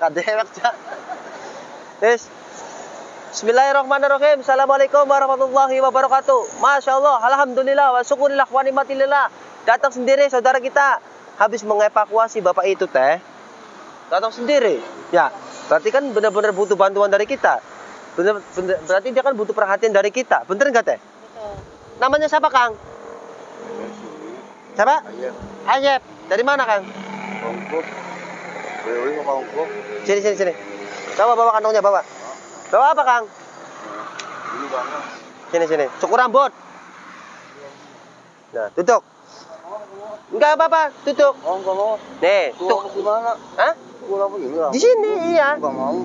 Kadewek cak. Yes. Bismillahirrahmanirrahim. Assalamualaikum warahmatullahi wabarakatuh. Masya Allah, Alhamdulillah, wa syukurillah, wa nikmatilillah. Datang sendiri saudara kita. Habis mengevakuasi bapak itu teh. Datang sendiri. Ya, berarti kan benar-benar butuh bantuan dari kita. Bener, bener, berarti dia kan butuh perhatian dari kita. Bener nggak teh? Betul. Namanya siapa Kang? Siapa? Ayah, Ayep. Dari mana Kang? Bangkuk. Beli bangkuk. Sini sini sini. Bawa bawa kantongnya bawa. Bawa apa Kang? Dulu banget. Sini sini. Cukur rambut. Nah, tutup. Enggak apa-apa, tutup. Oh, enggak mau. Nih, tuh. di mana? Hah? Ini lah. Di sini iya. Enggak mau.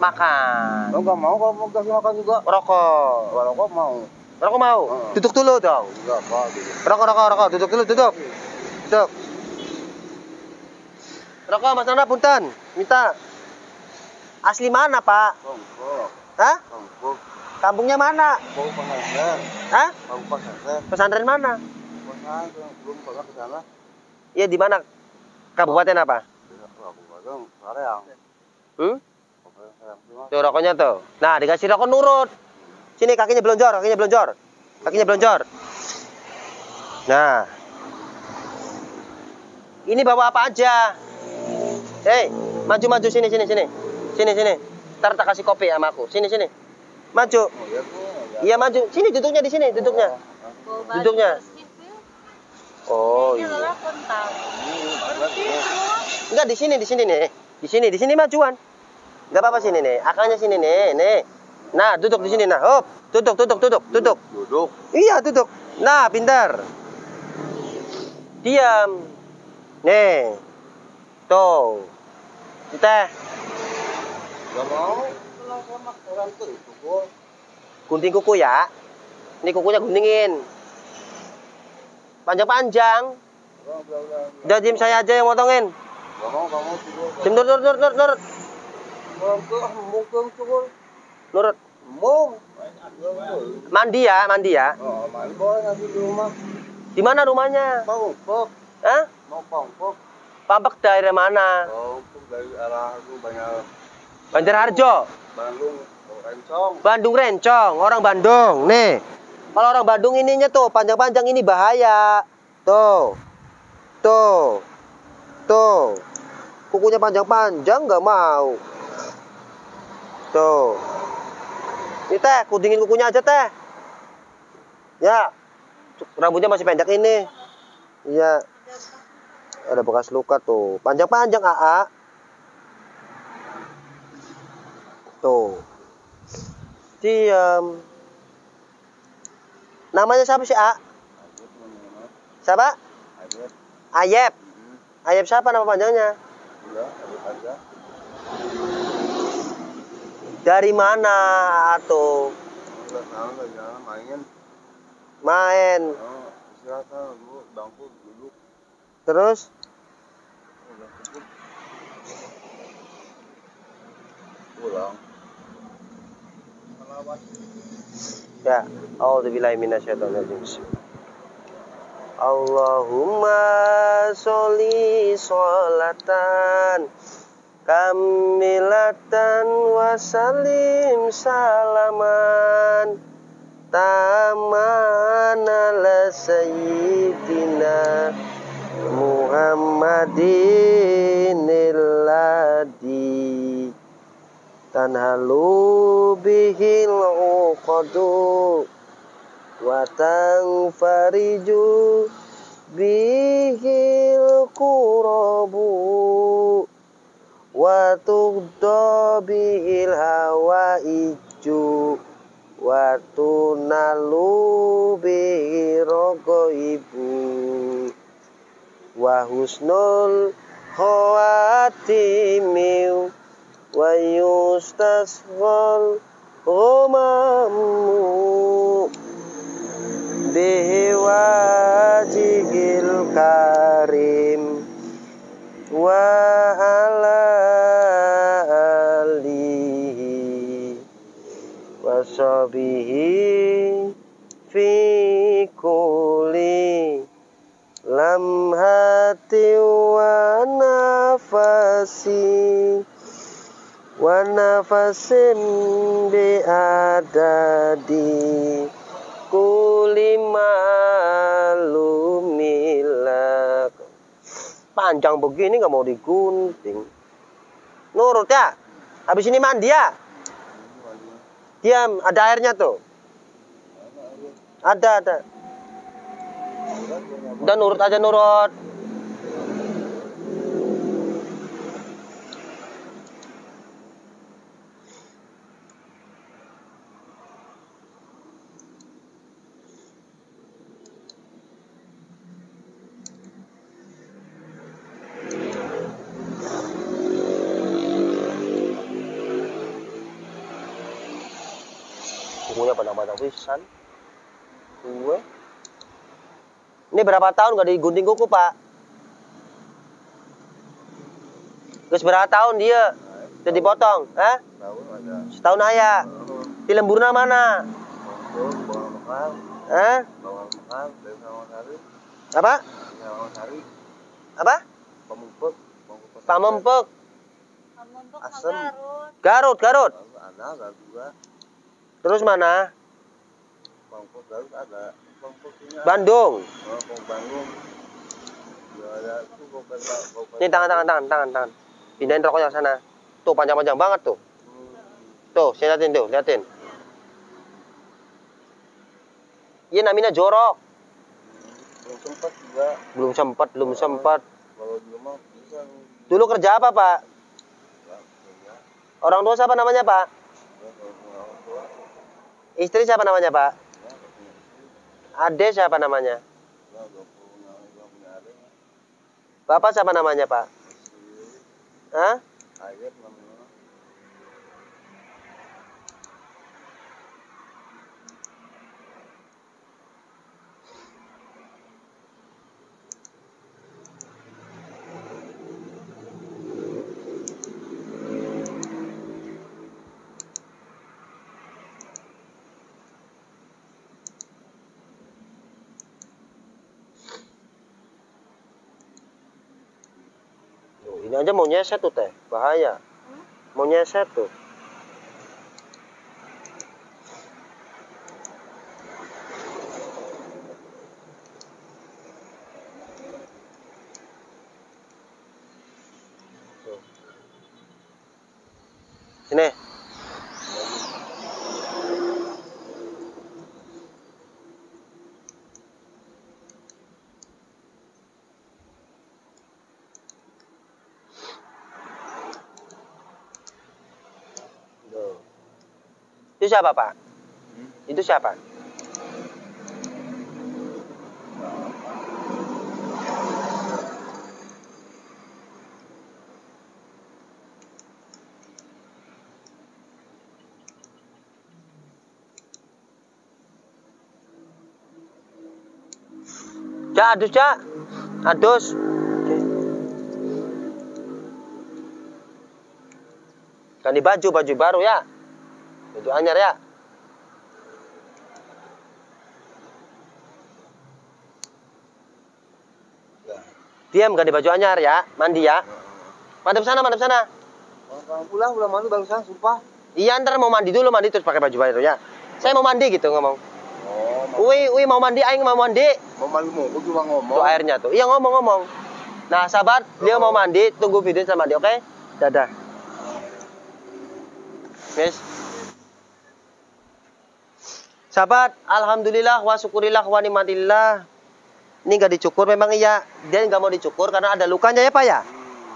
Makan. Enggak mau kalau mau kasih makan juga. Rokok. Kalau kok mau. Rokok mau? Duduk dulu dong. Enggak gitu. Rokok, rokok, rokok. Duduk dulu, duduk. Duduk. Rokok Mas Nana punten. Minta. Asli mana, Pak? Bangkuk. Hah? Bangkuk. Kampungnya mana? Mau pengajar. Hah? Mau pengajar. Pesantren mana? Pengajar. Belum pernah ke sana. Iya, di mana? Kabupaten apa? Kadang Sareang. Hmm? Tuh rokoknya tuh. Nah, dikasih rokok nurut. Sini kakinya belonjor, kakinya belonjor. Kakinya belonjor. Nah. Ini bawa apa aja? Hei, maju maju sini sini sini. Sini sini. Ntar tak kasih kopi sama aku. Sini sini. Maju. Oh, ya. Ya. Iya maju. Sini duduknya di sini, duduknya. Duduknya. Oh iya. Enggak di sini, di sini nih. Di sini, di sini majuan. Enggak apa-apa sini nih. Akalnya sini nih, nih. Nah, duduk di sini nah. Hop, duduk, duduk, duduk, duduk. Duduk. Iya, duduk. Nah, pintar. Diam. Nih. Tuh. Teh, Enggak mau. Orang tuh gunting kuku ya. Ini kukunya guntingin. Panjang-panjang. Udah, diem saya aja yang motongin. Enggak mau, enggak mau. Diem nurut, nurut, nurut, nurut. Bangkuk, mungkin. Nurut. Mau. Mandi ya, mandi ya. Oh, main boleh nanti di rumah. Di mana rumahnya? Bangkok. Hah? Mau bangkok. Pambek daerah mana? Bangkok dari arah banyak. Bandung, Rencong. Bandung Rencong, orang Bandung. Nih. Kalau orang Bandung ininya tuh panjang-panjang ini bahaya. Tuh. Tuh. Tuh. Kukunya panjang-panjang nggak mau. Tuh. Ini teh, kudingin kukunya aja teh. Ya. Rambutnya masih pendek ini. Iya. Ada bekas luka tuh. Panjang-panjang AA. Tuh. Diam. Namanya siapa sih, A? Siapa? Ayep. Ayep siapa nama panjangnya? Dari mana atau main. main? Oh. Terus Udah cukup. Pulang. Ya, auzubillahi minasyaitonirrajim. Allahumma sholli sholatan kamilatan wa salim salaman taman ala sayyidina Muhammadin tanhalu bihil uqadu wa tanfariju bihil kurabu wa tughda bihil hawaiju wa tunalu bihi ibu wa husnul khawatimi wa yustasghal ghumamu bihi wajihil karim wa ala alihi wa sahbihi fi nafasim bi adadi kulli malumilak panjang begini nggak mau digunting. Nurut ya? Habis ini mandi ya? Diam ada airnya tuh. Ada ada. Udah nurut aja nurut Pada-pada pisan. Gue. Ini berapa tahun gak digunting kuku, Pak? Terus berapa tahun dia? Udah dipotong, eh? Tahu ada. Setahun aja. Di lemburna mana? Mekar, Eh? Apa? Sawang Sari, Apa? Pemupek. Pamempek. Pamempek Asem. Garut. Garut, ada, ada juga. Terus mana? Pemupek Garut ada. Pemupek ini. Bandung. Oh, Bandung. Ya ada. Ini tangan, tangan, tangan, tangan, tangan. Pindahin rokoknya ke sana. Tuh, panjang-panjang banget tuh. Tuh, saya liatin tuh, liatin. Iya namanya jorok. Belum sempat juga. Belum sempat, belum sempat. Kalau di rumah bisa. Dulu kerja apa, Pak? Ya, ya. Orang tua siapa namanya, Pak? Ya, kalau punya orang tua, Istri siapa namanya, Pak? Ade siapa namanya? ya, Bapak siapa namanya, Pak? Hah? Aja mau nyeset tuh, Teh. Bahaya. Mau nyeset tuh. Tuh. Itu siapa, Pak? Itu siapa? Cak, adus, Cak. Adus. Ganti baju, baju baru ya. Baju anyar ya. Diam ganti baju anyar ya, mandi ya. Madep sana, madep sana. Pulang udah mandi barusan, sumpah. Iya ntar mau mandi dulu, mandi terus pakai baju baru ya. Saya mau mandi gitu ngomong. Oh, Ui, ui mau mandi, aing mau mandi. mau mandi mau, aku cuma ngomong. Tuh airnya tuh. Iya ngomong-ngomong. Nah sahabat, dia mau mandi, tunggu video sama mandi, oke? Dadah. Guys. Sahabat, alhamdulillah wa syukurillah wa nikmatillah. Ini nggak dicukur memang iya. Dia nggak mau dicukur karena ada lukanya ya Pak ya?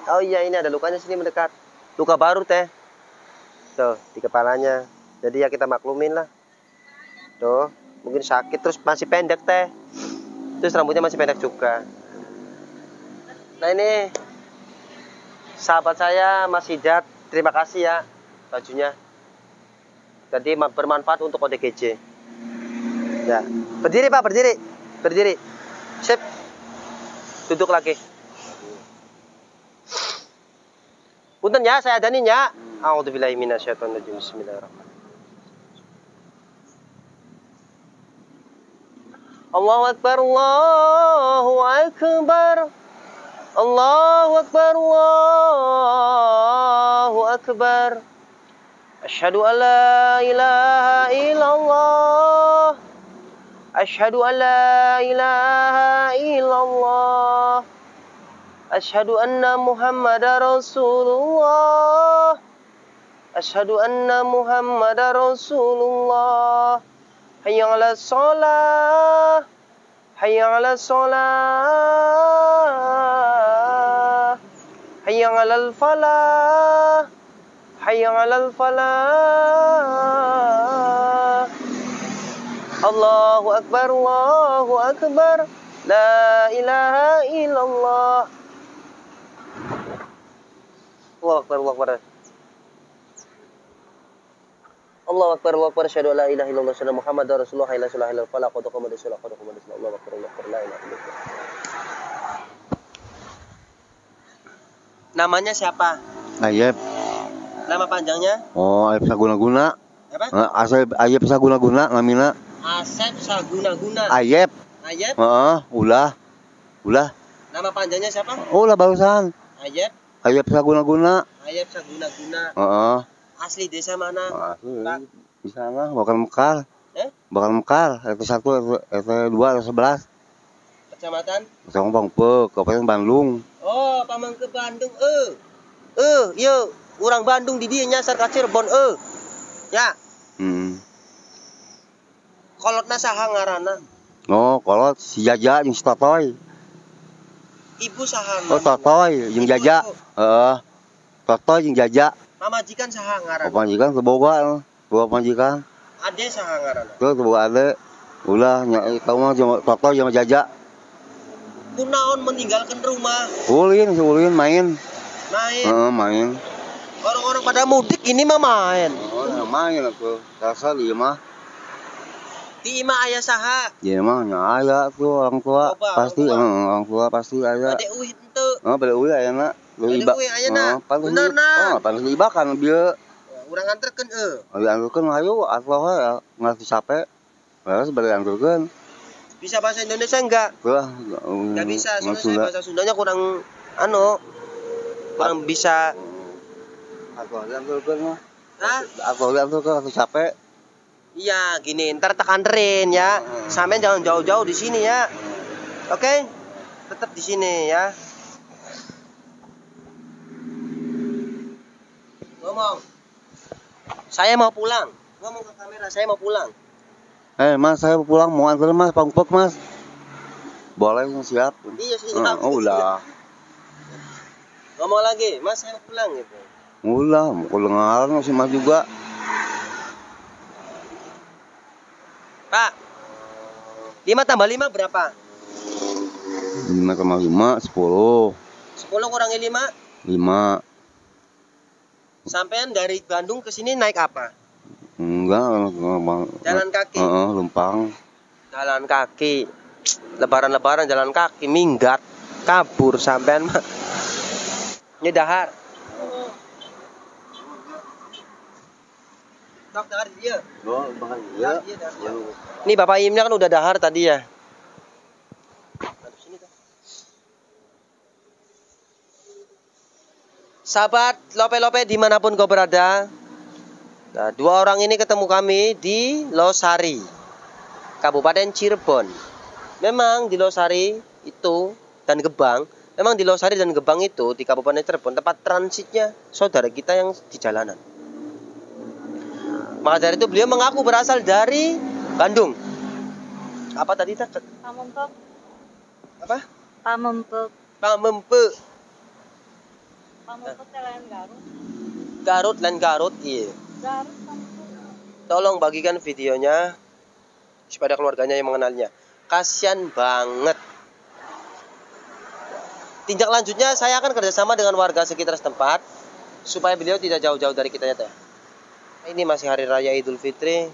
Oh iya ini ada lukanya sini mendekat. Luka baru teh. Tuh di kepalanya. Jadi ya kita maklumin lah. Tuh mungkin sakit terus masih pendek teh. Terus rambutnya masih pendek juga. Nah ini sahabat saya Mas Hidat. Terima kasih ya bajunya. Jadi ma- bermanfaat untuk ODGJ. Ya. Berdiri Pak, berdiri. Berdiri. Sip. Duduk lagi. Punten ya, saya adanin ya. A'udzubillahi minasyaitonirrajim. Bismillahirrahmanirrahim. Allahu akbar, Allahu akbar. Allahu Akbar, Allahu Akbar. Asyhadu an la ilaha illallah. Asyhadu an la ilaha illallah. Asyhadu anna Muhammadar Rasulullah. Asyhadu anna Muhammadar Rasulullah. Hayya 'alas shalah. Hayya 'alas shalah. Hayya 'alal falah. Hayya 'alal falah. Allahu akbar, Allahu akbar. La ilaha illallah. Allahu akbar, Allahu akbar. Allahu akbar, Allahu akbar. Asyhadu an la ilaha illallah, asyhadu Muhammadar Rasulullah, la ilaha illallah, fala qad qamada salat, qad salat. Allahu akbar, Allahu akbar, la ilaha illallah. Namanya siapa? Ayep. Nama panjangnya? Oh, Ayep Saguna-guna. Apa? Eh, Asep Ayep Saguna-guna ngamina. Asep Saguna-guna. Ayep. Ayep. Heeh, ulah. Ulah. Nama panjangnya siapa? Oh, ulah barusan. Ayep. Ayep Saguna-guna. Ayep Saguna-guna. Heeh. Asli desa mana? Ah, Di sana bakal mekar. Eh? Bakal mekar. RT 1, RT 2, RT 11. Kecamatan? Sama Bangpe, Kabupaten Bandung. Oh, pamang ke Bandung. Eh. Eh, yo, orang Bandung di dia nyasar ke Cirebon. Eh. Ya. Kolotna saha ngaranna? Oh, kalau si Jaja jeung si Totoy. Ibu saha Oh, Totoy jeung Jaja. Heeh. Totoy jeung Jaja. Mamajikan saha ngaranna? Papanjikan keboga. Dua panjikan. Ade saha ngaranna? Tuh keboga ade. Ulah nya tahu mah jeung Totoy jeung Jaja. Kunaon meninggalkan rumah, Ulin, si Ulin main. main. Heeh, main. Orang-orang pada mudik ini mah main. Oh, main aku. Rasa dia mah. Di ima ayah saha? Mah nya aya tuh orang tua. Coba, Pasti orang tua. heeh, orang tua pasti aya. Ade uhit henteu. Oh, pada uya ayeuna. Lu Pada iba. Bener, li- nah. Oh, pantes ibakan bieu. Urang anterkeun eh. Abi anturkeun hayu atuh ya ngarti sape. Laras bari anturkeun. Bisa bahasa Indonesia enggak? Tuh. Enggak bisa, soalnya saya bahasa Sundanya kurang anu kurang bisa. Atuh anturkeun mah. Hah? Atuh anturkeun atuh sape. Iya, gini, ntar tekan ren ya. Sampean jangan jauh-jauh di sini ya. Oke? Tetap di sini ya. Ngomong. Saya mau pulang. Ngomong ke kamera, saya mau pulang. Eh, Mas, saya pulang mau antar Mas, pangpek Mas. Boleh siap. Iya, sih. Heeh, oh, ulah. Ngomong lagi, Mas saya mau pulang gitu. Ulah, mau kelengaran si Mas juga. Pak. 5 tambah 5 berapa? 5 tambah 5, 10. 10 kurangi 5. 5. Sampean dari Bandung ke sini naik apa? Enggak. Jalan kaki. Heeh, lempang. Jalan kaki. Lebaran-lebaran jalan kaki minggat kabur sampean mah. Nyedahar. Dok, dahar di dia. Oh, Ya, iya, dahar dia. Nih Bapak Imnya kan udah dahar tadi ya. Sahabat lope-lope di mana pun kau berada, nah, dua orang ini ketemu kami di Losari, Kabupaten Cirebon. Memang di Losari itu dan Gebang, memang di Losari dan Gebang itu di Kabupaten Cirebon tempat transitnya saudara kita yang di jalanan. Maka dari itu beliau mengaku berasal dari Bandung. Apa tadi tak? Pamempek, Apa? Pamempek, Pamempe, Pamempek lain Garut. Garut dan Garut, iya. Garut Pamempek. Tolong bagikan videonya supaya keluarganya yang mengenalnya. Kasian banget. Tindak lanjutnya saya akan kerjasama dengan warga sekitar setempat supaya beliau tidak jauh-jauh dari kita ya teh. Ini masih hari raya Idul Fitri.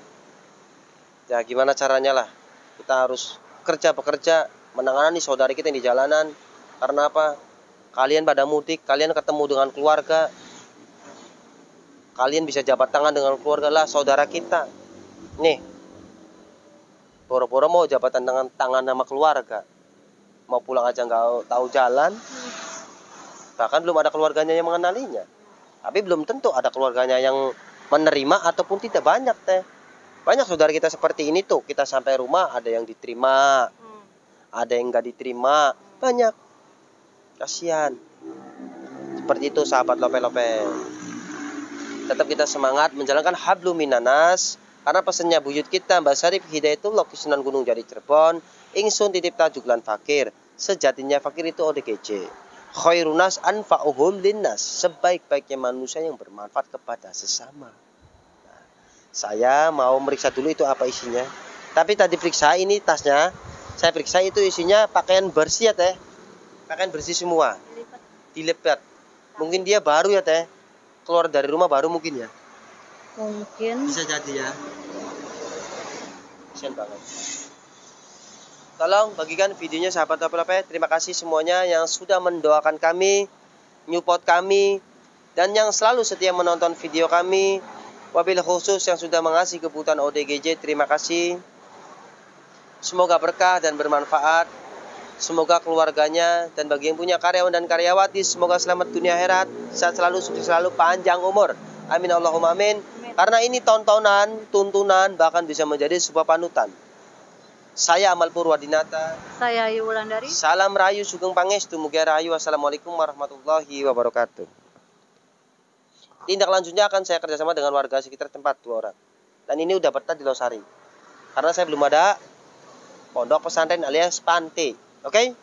Ya gimana caranya lah. Kita harus kerja bekerja menangani saudari kita yang di jalanan. Karena apa? Kalian pada mudik, kalian ketemu dengan keluarga, kalian bisa jabat tangan dengan keluarga lah saudara kita nih boro-boro mau jabatan tangan tangan sama keluarga mau pulang aja nggak tahu jalan Bahkan belum ada keluarganya yang mengenalinya. Tapi belum tentu ada keluarganya yang menerima ataupun tidak banyak teh. Banyak saudara kita seperti ini tuh. Kita sampai rumah ada yang diterima, Hmm. ada yang nggak diterima. Banyak. Kasihan. Seperti itu sahabat lope-lope. Tetap kita semangat menjalankan hablu minanas karena pesannya buyut kita Mbak Sarif Hidayatullah Sunan Gunung Jari Cirebon ingsun titip tajuk lan fakir sejatinya fakir itu ODGJ khairunas anfa'uhum linnas. Sebaik-baiknya manusia yang bermanfaat kepada sesama. Nah, saya mau meriksa dulu itu apa isinya. Tapi tadi periksa ini tasnya. Saya periksa itu isinya pakaian bersih ya teh. Pakaian bersih semua. Dilipat. mungkin dia baru ya teh. Keluar dari rumah baru mungkin ya. Mungkin. bisa jadi ya. Kasian banget tolong bagikan videonya sahabat apa terima kasih semuanya yang sudah mendoakan kami nyupport kami dan yang selalu setia menonton video kami. Wabil khusus yang sudah mengasih kebutuhan ODGJ terima kasih. Semoga berkah dan bermanfaat. Semoga keluarganya dan bagi yang punya karyawan dan karyawati semoga selamat dunia akhirat. Sehat selalu sukses selalu panjang umur. Amin Allahumma amin. Karena ini tontonan, tuntunan, bahkan bisa menjadi sebuah panutan. Saya Amal Purwadinata. Saya Ayu Wulandari. Salam Rayu Sugeng Pangestu Mugia Rayu. Assalamualaikum warahmatullahi wabarakatuh. Tindak lanjutnya akan saya kerjasama dengan warga sekitar tempat dua orang. Dan ini udah peta di Losari. Karena saya belum ada pondok pesantren alias panti. Oke?